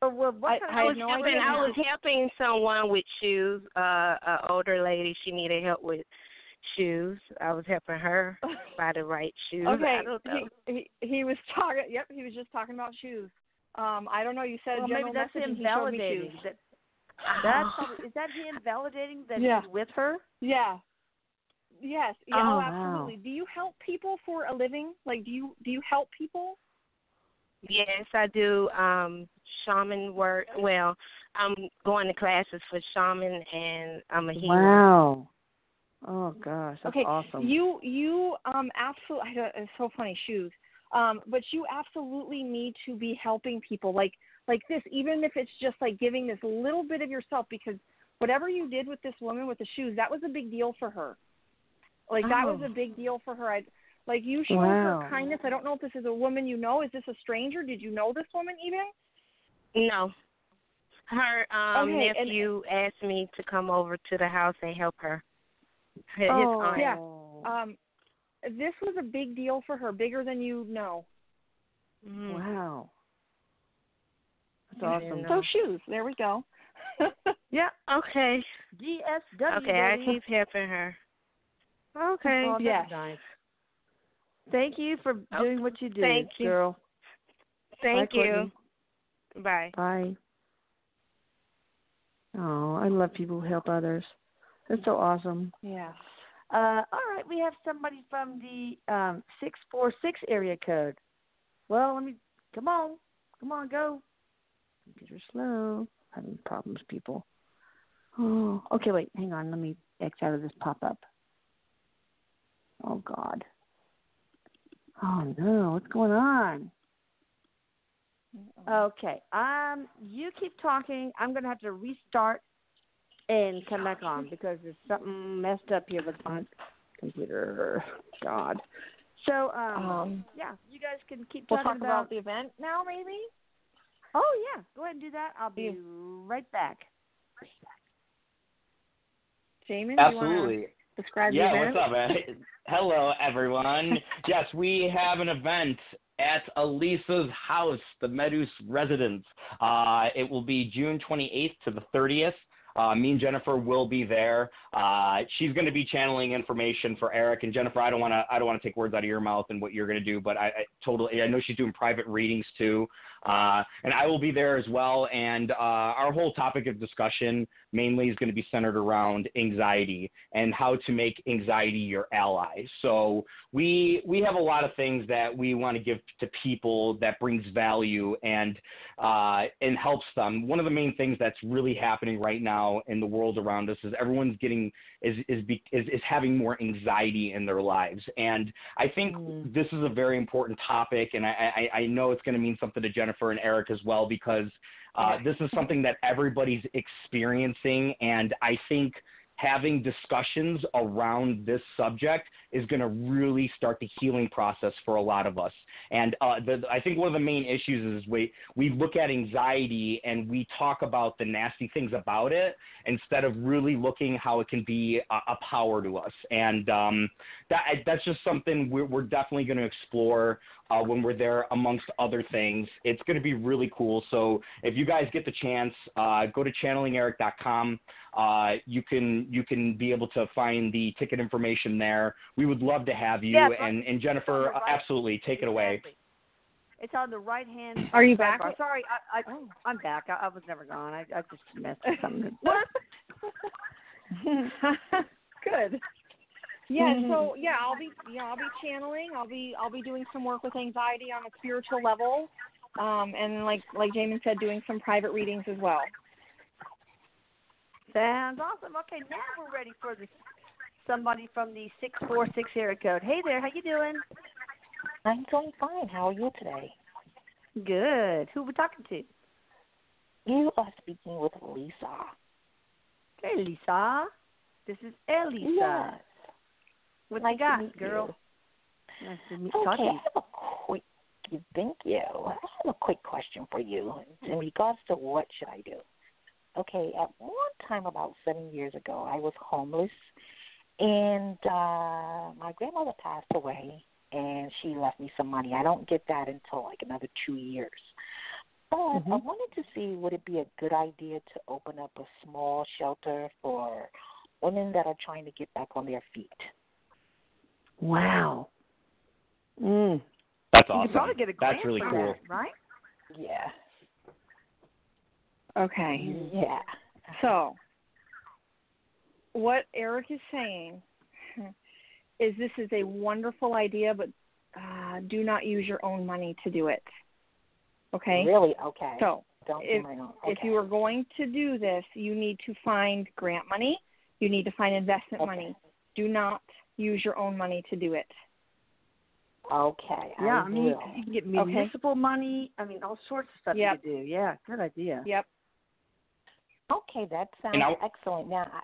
Or what, what I- I I was no helping. I was helping someone with shoes, uh an older lady, she needed help with shoes. I was helping her buy the right shoes. Okay, I don't know. he, he he was talking. Yep, he was just talking about shoes. Um, I don't know. You said well, general maybe that's message him he validating that. That's probably, is that him validating that Yeah. he's with her? Yeah. Yes. Yeah. Oh, Oh, wow. absolutely. Do you help people for a living? Like, do you do you help people? Yes, I do um shaman work. Well, I'm going to classes for shaman and I'm a healer. Wow. Oh gosh, that's okay. awesome. You you um absolutely. I don't, it's so funny shoes. Um, but you absolutely need to be helping people like like this, even if it's just like giving this little bit of yourself, because whatever you did with this woman with the shoes, that was a big deal for her. Like that was Oh. a big deal for her. I like you showed Wow. her kindness. I don't know if this is a woman you know. Is this a stranger? Did you know this woman even? No. Her um Okay, and- nephew asked me to come over to the house and help her. His oh, aunt. yeah. Um, this was a big deal for her, bigger than you know. Mhm. Wow. That's awesome. know. So shoes. There we go. Yeah. Okay. DSW. Okay, I keep helping her. Okay. Oh, Yes. nice. Thank you for doing what you do, Thank you. girl. Thank Bye, you. Courtney. Bye. Bye. Oh, I love people who help others. That's so awesome. yes. Uh, all right, we have somebody from the um, six four six area code. Well, let me come on, come on, go. Computer slow, having problems, people. Oh, okay, wait, hang on. Let me X out of this pop up. Oh God. Oh no, what's going on? Okay, um, you keep talking. I'm gonna have to restart and come back on because there's something messed up here with my computer. God. So, um, Um, yeah, you guys can keep we'll talking talk about the event now, maybe. Oh yeah, go ahead and do that. I'll be Yeah. right back. Jamin, do you Absolutely. describe yeah, the event? what's up, man? Hello, everyone. yes, we have an event at Elisa's house, the Medhus residence. Uh, it will be June 28th to the 30th. Uh, me and Jennifer will be there. Uh, she's going to be channeling information for Erik and Jennifer. I don't want to. I don't want to take words out of your mouth and what you're going to do, but I, I totally. I know she's doing private readings too, uh, and I will be there as well. And uh, our whole topic of discussion mainly is going to be centered around anxiety and how to make anxiety your ally. So we we have a lot of things that we want to give to people that brings value and uh, and helps them. One of the main things that's really happening right now in the world around us is everyone's getting is is be, is, is having more anxiety in their lives, and I think Mm. this is a very important topic, and I I, I know it's going to mean something to Jennifer and Erik as well because uh, this is something that everybody's experiencing, and I think having discussions around this subject is going to really start the healing process for a lot of us. And uh, the, I think one of the main issues is we we look at anxiety and we talk about the nasty things about it instead of really looking how it can be a, a power to us. And um, that that's just something we're, we're definitely going to explore uh, when we're there, amongst other things. It's going to be really cool. So if you guys get the chance, uh, go to channelingerik.com. Uh, you can you can be able to find the ticket information there. We would love to have you. Yeah, and, and Jennifer, right. absolutely, take it away. It's on the right hand. Are you back? sidebar. Sorry, I, I Oh. I'm back. I, I was never gone. I, I just messed with something. Good. Yeah, so yeah, I'll be yeah, I'll be channeling. I'll be I'll be doing some work with anxiety on a spiritual level. Um and like like Jamin said, doing some private readings as well. Sounds awesome. Okay, now we're ready for the somebody from the six four six area code. Hey there, how you doing? I'm doing fine. How are you today? Good. Who are we talking to? You are speaking with Lisa. Hey, Lisa. This is Elisa. Yes. What nice you got, girl? Nice to meet Okay, I have a quick. Thank you. I have a quick question for you in regards to what should I do. Okay, at one time about seven years ago, I was homeless, and uh my grandmother passed away, and she left me some money. I don't get that until like another two years. But I Mhm. wanted to see would it be a good idea to open up a small shelter for women that are trying to get back on their feet. Wow. Mm. That's You awesome. could probably get a grant That's really for cool. that, right? Yeah. Okay. Yeah. So, what Erik is saying is this is a wonderful idea, but uh, do not use your own money to do it. Okay? Really? Okay. So, don't if- do my own. if you are going to do this, you need to find grant money, you need to find investment Okay. money. Do not use your own money to do it. Okay. Yeah, I I mean, will. you can get Okay. municipal money. I mean, all sorts of stuff Yep. you can do. Yeah, good idea. Yep. Okay, that sounds And excellent. Now, I,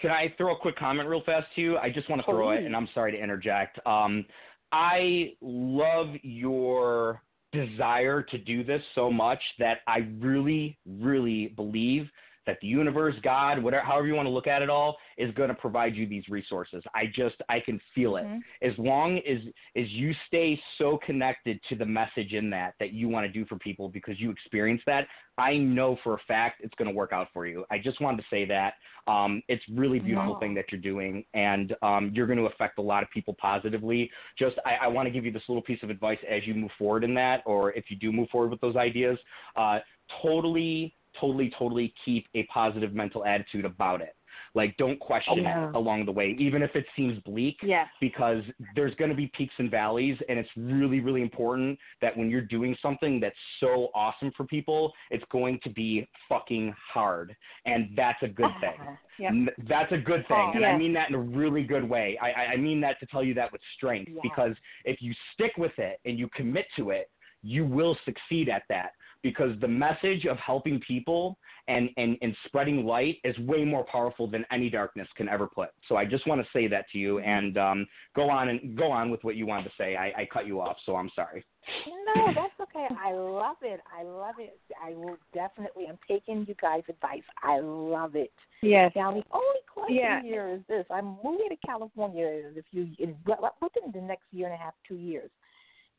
Can I throw a quick comment real fast to you? I just want to throw it, Please. and I'm sorry to interject. Um, I love your desire to do this so much that I really, really believe that the universe, God, whatever, however you want to look at it all, is going to provide you these resources. I just, I can feel it. Mhm. As long as as you stay so connected to the message in that that you want to do for people because you experience that, I know for a fact it's going to work out for you. I just wanted to say that. Um, it's really beautiful Wow. thing that you're doing, and um, you're going to affect a lot of people positively. Just, I, I want to give you this little piece of advice as you move forward in that, or if you do move forward with those ideas. Uh, totally, totally, totally keep a positive mental attitude about it. Like, don't question Yeah. it along the way, even if it seems bleak Yes. because there's going to be peaks and valleys and it's really really important that when you're doing something that's so awesome for people it's going to be fucking hard and that's a good thing ah, Yep. That's a good thing Oh, and i mean that in a really good way I, I- I mean that to tell you that with strength Yeah. because if you stick with it and you commit to it you will succeed at that because the message of helping people and, and, and spreading light is way more powerful than any darkness can ever put. So I just want to say that to you and um, go on and go on with what you wanted to say. I, I cut you off, so I'm sorry. no, that's okay. I love it. I love it. I will definitely. I'm taking you guys' advice. I love it. Yes. Now, the only question Yeah. here is this: I'm moving to California in a few in, within the next year and a half, two years.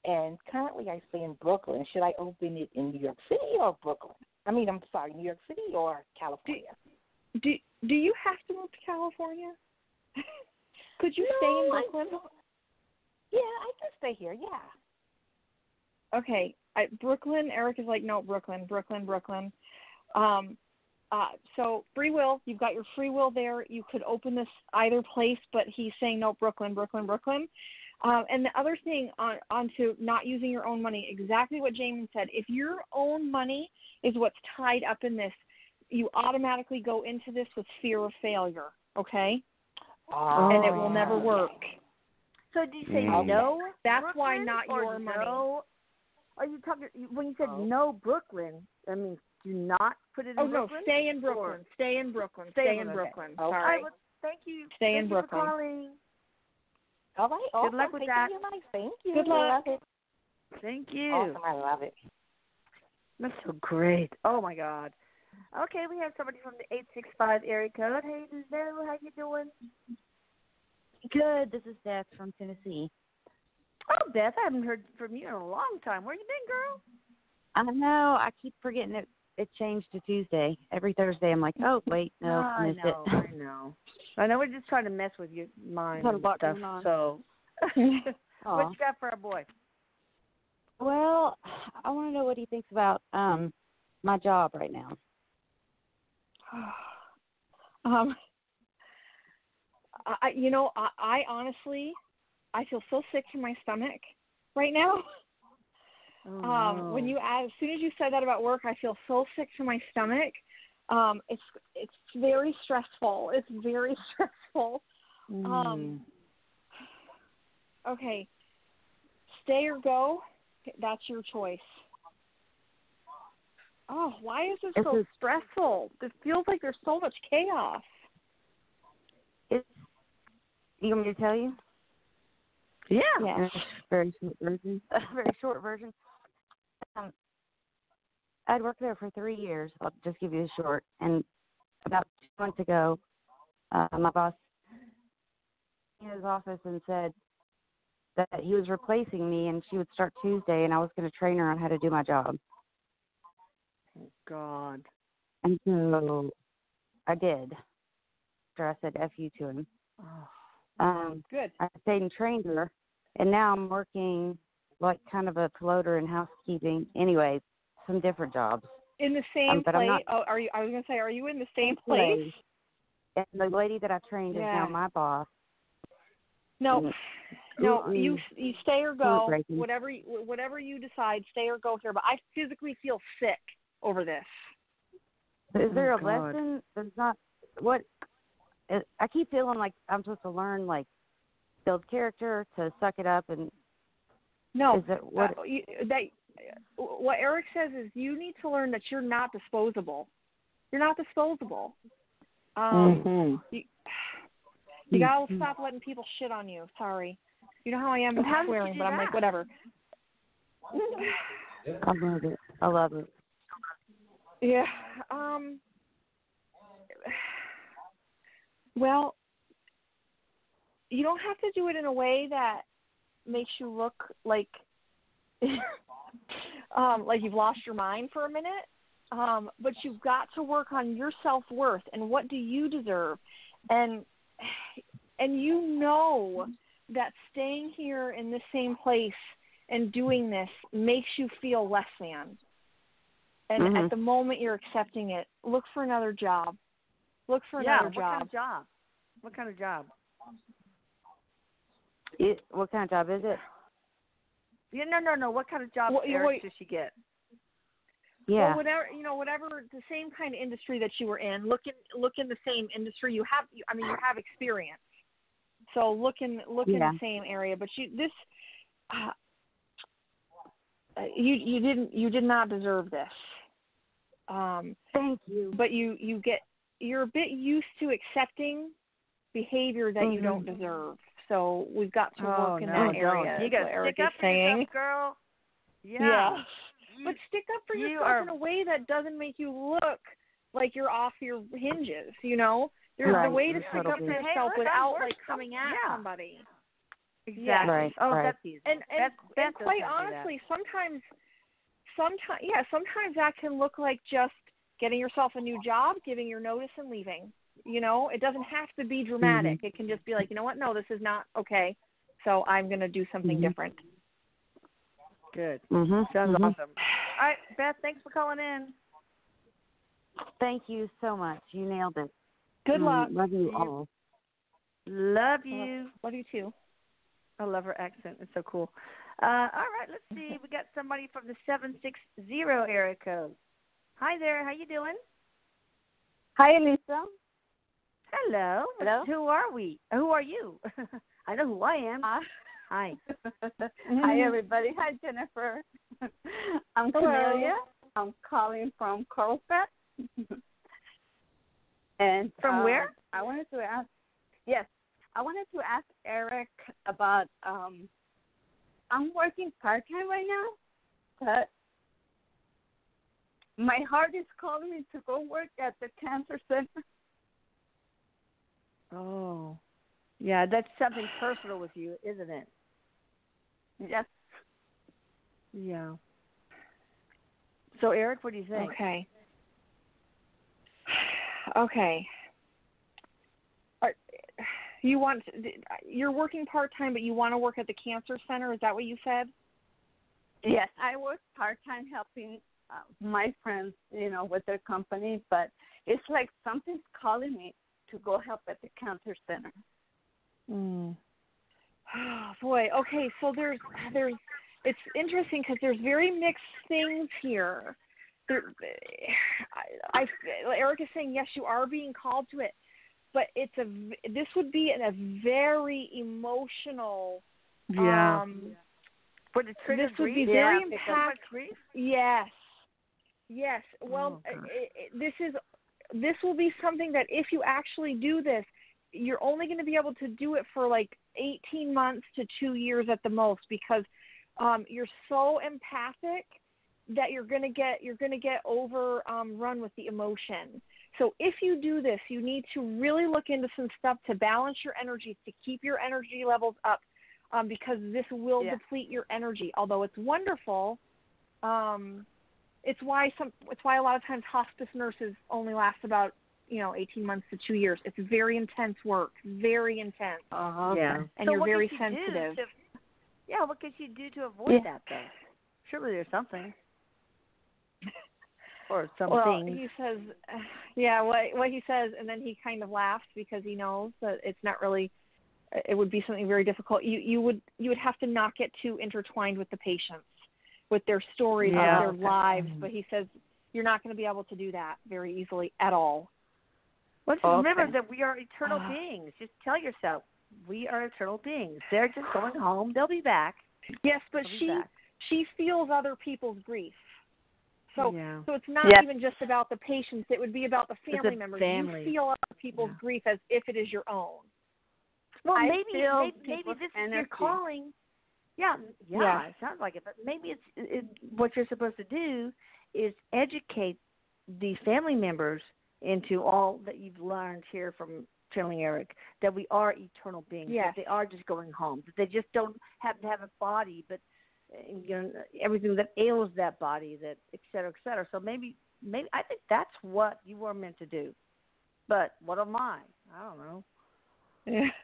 And currently, I stay in Brooklyn. Should I open it in New York City or Brooklyn? I mean, I'm sorry, New York City or California? Do Do you have to move to California? Could you stay in No, I Brooklyn? Yeah, I can stay here. Yeah. okay, I, Brooklyn. Erik is like, no, Brooklyn, Brooklyn, Brooklyn. Um, uh, so free will. You've got your free will there. You could open this either place, but he's saying no, Brooklyn, Brooklyn, Brooklyn. Um, and the other thing on onto not using your own money, exactly what Jamin said. If your own money is what's tied up in this, you automatically go into this with fear of failure. Okay, and it will never Oh. work. So do you say Mm. no? That's why Brooklyn, not or your money. no? Are you talking when you said Oh. no Brooklyn? I mean, do not put it in Oh no, stay in or- Brooklyn. Stay in Brooklyn. Stay Stay in in Brooklyn. Brooklyn. Okay. Sorry. I would- Thank you. Stay Thank in you for Brooklyn. calling. All right. Good luck with Thank that. You, nice. Thank you. Good luck. Love it. Thank you. Awesome. I love it. That's so great. Oh my God. Okay, we have somebody from the eight six five area code. Hey, hello, how you doing? Good. This is Beth from Tennessee. Oh, Beth, I haven't heard from you in a long time. Where you been, girl? I know. I keep forgetting it. It changed to Tuesday. Every Thursday, I'm like, oh wait, no, I missed know, it. I know. I know we're just trying to mess with your mind and stuff. going on. So, what you got for our boy? Well, I want to know what he thinks about um my job right now. um, I, you know, I, I honestly, I feel so sick to my stomach right now. Oh, um, no. when you as soon as you said that about work, I feel so sick to my stomach. Um, it's it's very stressful. It's very stressful. Mm. Um, okay, stay or go. That's your choice. Oh, why is this It's so a- stressful? It feels like there's so much chaos. It's you want me to tell you? yeah. Yeah. Very short version. very short version. Um, I'd worked there for three years. I'll just give you a short. And about two months ago, uh, my boss in his office and said that he was replacing me, and she would start Tuesday, and I was going to train her on how to do my job. God. And so I did. After I said "f you" to him. Oh. Um, Good. I stayed and trained her, and now I'm working like kind of a floater in housekeeping. Anyway, some different jobs. In the same Um, but I'm place. not- Oh, are you? I was gonna say, are you in the same Same place. place? And the lady that I trained Yeah. is now my boss. No, no. You you stay or go. Whatever you, whatever you decide, stay or go here. But I physically feel sick over this. Is there Oh, a God. lesson? There's not. What? I keep feeling like I'm supposed to learn like build character to suck it up and No, is it what? uh, you, that what Erik says is you need to learn that you're not disposable. You're not disposable. Um, Mm-hmm. you, you gotta stop letting people shit on you. Sorry. You know how I am with swearing, but I'm like whatever. I love it. I love it. Yeah. Um. Well, you don't have to do it in a way that makes you look like um like you've lost your mind for a minute. Um, but you've got to work on your self worth and what do you deserve, and and you know that staying here in the same place and doing this makes you feel less than. And Mhm. at the moment you're accepting it, look for another job. Look for Yeah. another What job. kind of job? What kind of job? It. What kind of job is it? Yeah, no, no, no. What kind of job Well, you- Erik wait. should she get? Yeah. Well, whatever you know, whatever the same kind of industry that you were in, look in look in the same industry. You have, I mean, you have experience, so look in look in the same area. But you this, uh, uh, you you didn't you did not deserve this. Um, Thank you. but you you get you're a bit used to accepting behavior that you don't deserve. So we've got to oh work in no, that area. don't. You got to stick is up for yourself, girl. Yeah. Yeah. But stick up for You yourself are- in a way that doesn't make you look like you're off your hinges, you know? There's Right, a way to you're stick up for totally- Hey, yourself look, without like coming at yeah. somebody. Exactly. Right, oh, right. that's easy. And and, That's- that and quite doesn't do that. honestly, sometimes sometimes yeah, sometimes that can look like just getting yourself a new job, giving your notice and leaving. You know, it doesn't have to be dramatic. Mm-hmm. It can just be like, you know what? No, this is not okay. So I'm going to do something Mm-hmm. Mhm. different. Good. Mhm. Sounds mhm. awesome. All right, Beth. Thanks for calling in. Thank you so much. You nailed it. Good Mm, luck. Love you You- all. Love you. Love you too. I love her accent. It's so cool. Uh, all right, let's see. We got somebody from the seven six zero area code. Hi there. How you doing? Hi, Elisa. Hello. Hello. Who are we? Who are you? I know who I am. Hi. Hi. Hi, everybody. Hi, Jennifer. I'm Hello. Camelia. I'm calling from Carlsbad. and From uh, where? I wanted to ask Yes, I wanted to ask Erik about. um I'm working part time right now, but my heart is calling me to go work at the cancer center. Oh, yeah, that's something personal with you, isn't it? Yes. Yeah. So, Erik, what do you think? Okay. Okay. Are, you want you're working part time, but you want to work at the cancer center? Is that what you said? Yes, I work part time helping uh, my friends, you know, with their company, but it's like something's calling me to go help at the cancer center. Mm. Oh, boy, okay, so there's there's it's interesting because there's very mixed things here. There, I, I Erik is saying yes, you are being called to it, but it's a this would be in a very emotional. Yeah. Um, For the trigger this would be very Yeah, impactful. Yes. Yes. Well, Oh, it, it, this is this will be something that if you actually do this, you're only going to be able to do it for like 18 months to 2 years at the most because um you're so empathic that you're going to get you're going to get overrun um with the emotion. So if you do this, you need to really look into some stuff to balance your energy to keep your energy levels up um because this will Yeah. deplete your energy. Although it's wonderful, um it's why some it's why a lot of times hospice nurses only last about you know 18 months to 2 years it's very intense work very intense Uh-huh. Yeah. and So you're very could you do sensitive to- yeah, what could you do to avoid Yeah. that though? Surely there's something. or some well he says yeah what what he says and then he kind of laughs because he knows that it's not really it would be something very difficult you you would you would have to not get too intertwined with the patients with their stories Yeah. of their lives Mhm. but he says you're not going to be able to do that very easily at all Well, just Okay. remember that we are eternal Ah. beings. Just tell yourself we are eternal beings. They're just going home. They'll be back. Yes, but They'll she back. she feels other people's grief. So Yeah. so it's not Yes. even just about the patients. It would be about the family the members. family. You feel other people's grief as if it is your own. Well, I maybe maybe, maybe people's this is your calling. Yeah, yeah, Yeah. it sounds like it. But maybe it's it, what you're supposed to do is educate the family members into all that you've learned here from channeling Erik that we are eternal beings. Yes. That they are just going home. That they just don't have to have a body, but uh, you know everything that ails that body, that et cetera, et cetera. So maybe maybe I think that's what you were meant to do. But what am I? I don't know. Yeah.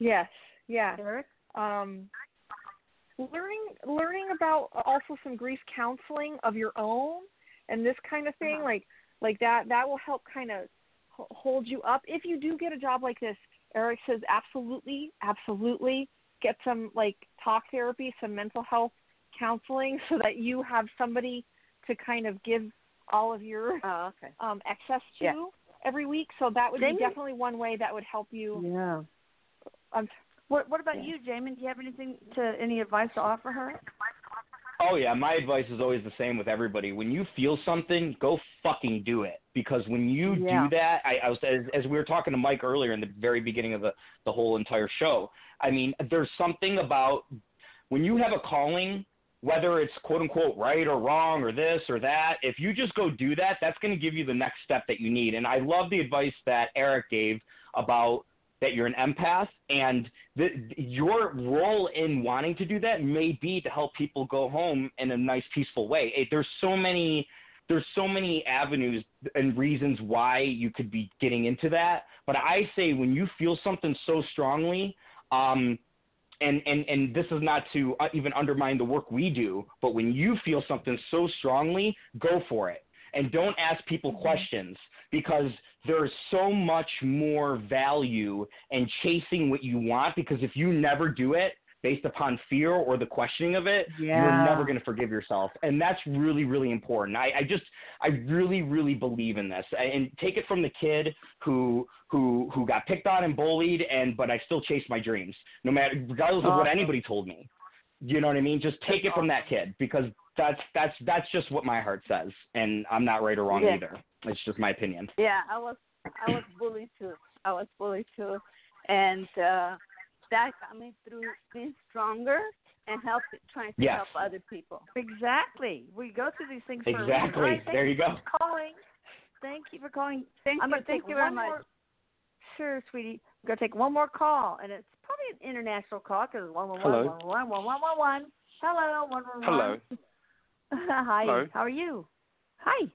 Yes. Yeah. Erik? Um learning learning about also some grief counseling of your own and this kind of thing Uh-huh. like like that that will help kind of hold you up if you do get a job like this erik says absolutely absolutely get some like talk therapy some mental health counseling so that you have somebody to kind of give all of your Oh, okay. um access to Yeah. every week so that would be definitely one way that would help you Yeah. um, What What about Yeah. you, Jamin? Do you have anything to any advice to offer her? Oh yeah, my advice is always the same with everybody. When you feel something, go fucking do it. Because when you Yeah. do that, I, I was as, as we were talking to Mike earlier in the very beginning of the the whole entire show. I mean, there's something about when you have a calling, whether it's quote unquote right or wrong or this or that. If you just go do that, that's going to give you the next step that you need. And I love the advice that Erik gave about that you're an empath and the, your role in wanting to do that may be to help people go home in a nice peaceful way. It, there's so many there's so many avenues and reasons why you could be getting into that but i say when you feel something so strongly um and and and this is not to uh, even undermine the work we do but when you feel something so strongly go for it and don't ask people mm-hmm. questions because there's so much more value in chasing what you want because if you never do it based upon fear or the questioning of it you're never going to forgive yourself. And that's really really important. I, I just i really really believe in this. And take it from the kid who who who got picked on and bullied and but i still chased my dreams no matter regardless of what anybody told me. You know what i mean? Just take it from that kid because that's that's that's just what my heart says and i'm not right or wrong Yeah. either it's just my opinion Yeah, I was I was bullied too. I was bullied too, and uh, that got me through being stronger and help trying to Yes. help other people. Exactly. We go through these things for a reason. Exactly. All right, There you go. for calling. Thank you for calling. Thank I'm you. gonna Thank take you very one much. more. Sure, sweetie. I'm gonna take one more call, and it's probably an international call because one one one Hello. one one one one one one. Hello, one one one. Hello. Hi. Hello. How are you? Hi.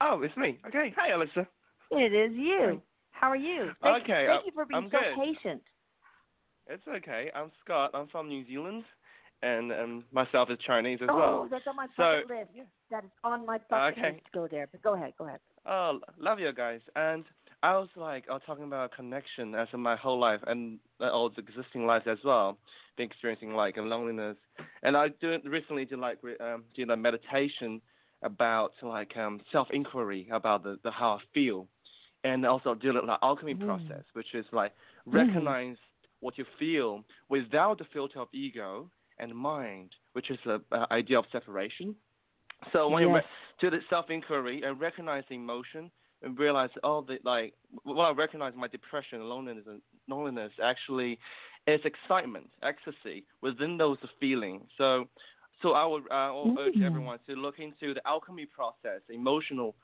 Oh, it's me. Okay. Hi, Alyssa. It is you. How are you? Thank, Okay, Thank uh, you for being I'm so good. patient. It's okay. I'm Scott. I'm from New Zealand, and um, myself is Chinese as oh, well. that's on my So- bucket list. That is on my bucket Okay. list to go there. But go ahead. Go ahead. Oh, love you guys. And I was like, I was talking about connection as in my whole life and uh, all the existing life as well, been experiencing like a loneliness. And I do recently did like um, did a meditation about like um self inquiry about the, the how I feel, and also did like alchemy Mm. process, which is like Mm. recognize what you feel without the filter of ego and mind, which is the uh, idea of separation. So when you Yes. re- do the self inquiry and recognize the emotion and realize oh the like when I recognize my depression, loneliness and loneliness actually is excitement, ecstasy within those feelings. So so I would I will urge Mm. everyone to look into the alchemy process, emotional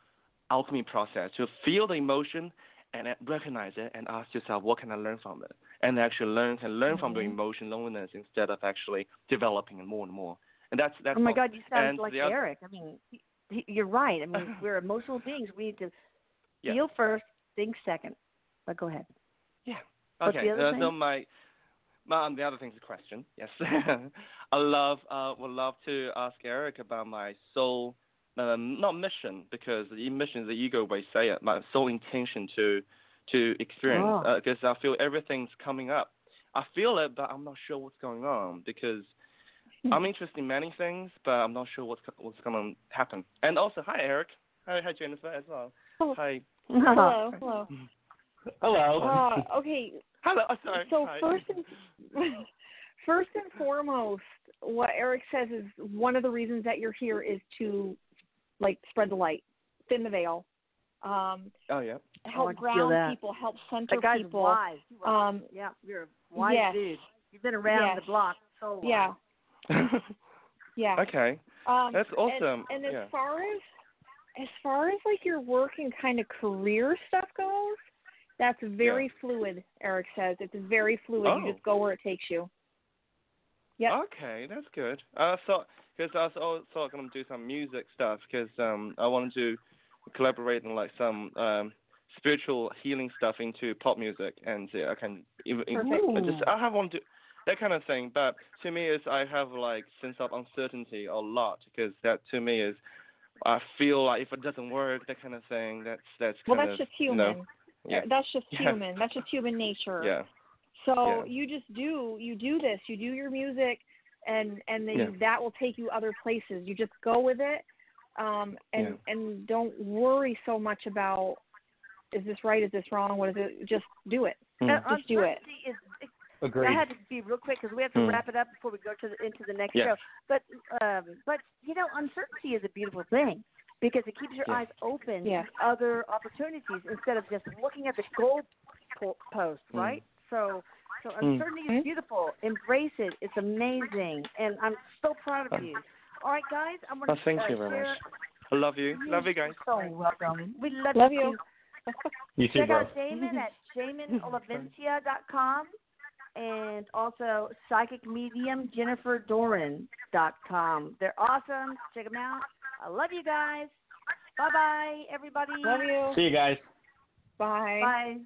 alchemy process, to feel the emotion and recognize it and ask yourself what can I learn from it, and actually learn and learn from the Mhm. emotion loneliness instead of actually developing it more and more. And that's that's oh my all. God, you sound And like the other- Erik. I mean, you're right. I mean, we're emotional beings. We need to Yeah. feel first, think second. But go ahead. Yeah. Okay. the other uh, thing? so my, my um, the other thing's a question. Yes. I love uh would love to ask Erik about my soul um, not mission because the mission is the ego way say it. My soul intention to to experience Oh. because I feel everything's coming up. I feel it, but I'm not sure what's going on because I'm interested in many things, but I'm not sure what's what's going to happen. And also, hi Erik. Hi, hi Jennifer as well. Hi. Hello, hello. Hello. Uh, okay. Hello. Sorry. So Hi. first and first and foremost, what Erik says is one of the reasons that you're here is to like spread the light, thin the veil, um, Oh yeah. help I ground people, help center That guy's people. wise. Um, yeah, you're a wise yes. dude. You've been around Yes. the block so long. Yeah. Yeah. okay. Um, That's and- awesome. And, as Yeah. far as as far as like your work and kind of career stuff goes, that's very fluid. Erik says it's very fluid. Oh. You just go where it takes you. Yeah. Okay, that's good. I thought because I was also going to do some music stuff because um I wanted to collaborate in like some um spiritual healing stuff into pop music and yeah, I can even. I just I have want to that kind of thing. But to me is I have like sense of uncertainty a lot because that to me is I feel like if it doesn't work that kind of thing that's that's Well, that's of just you human. know, yeah. That's just Yeah. human. That's just human nature. Yeah. So Yeah. you just do you do this. You do your music, and and then Yeah. that will take you other places. You just go with it, um, and and don't worry so much about is this right? Is this wrong? What is it? Just do it. Hmm. Uh, Just do it. uncertainty Is, Agreed. I had to be real quick because we have to Hmm. wrap it up before we go to the, into the next Yeah. show. But um, but you know, uncertainty is a beautiful thing because it keeps your Yeah. eyes open Yeah. to other opportunities instead of just looking at the goal po- post, Hmm. right? So so Hmm. uncertainty is beautiful. Embrace it. It's amazing, and I'm so proud of you. All right, guys, I'm Oh, going to thank uh, you very share. much. I love you. Love you guys. So welcome. We love, Love you. you. too. You too, Check bro. out Damon at JaminOlivencia.com and also psychic medium jenniferdoran.com. They're awesome. Check them out. I love you guys. Bye bye, everybody. Love you. See you guys. Bye. Bye.